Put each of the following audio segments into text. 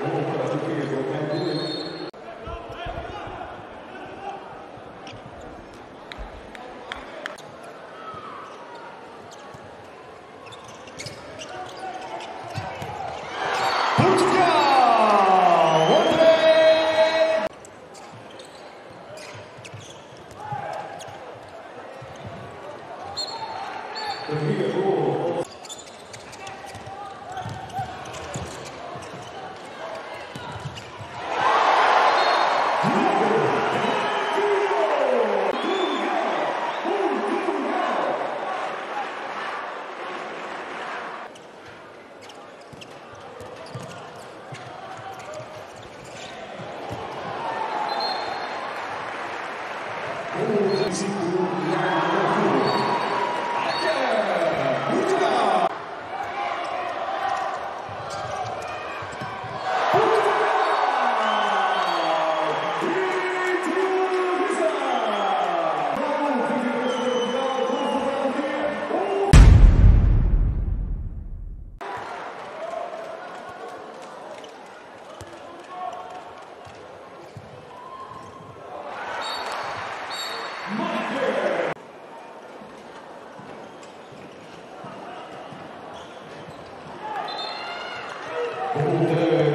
Rodrigo, ذكر Over.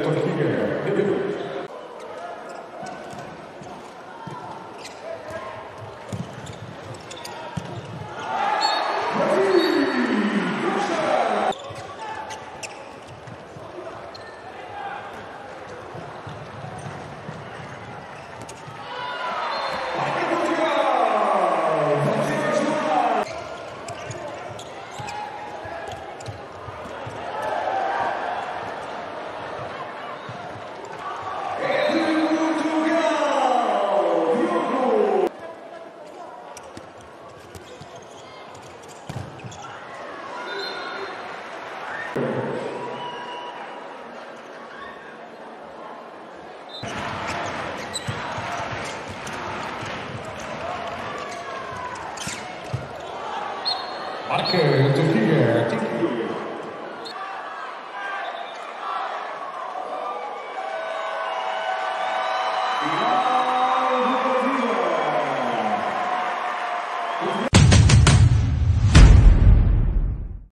마크 돌리게.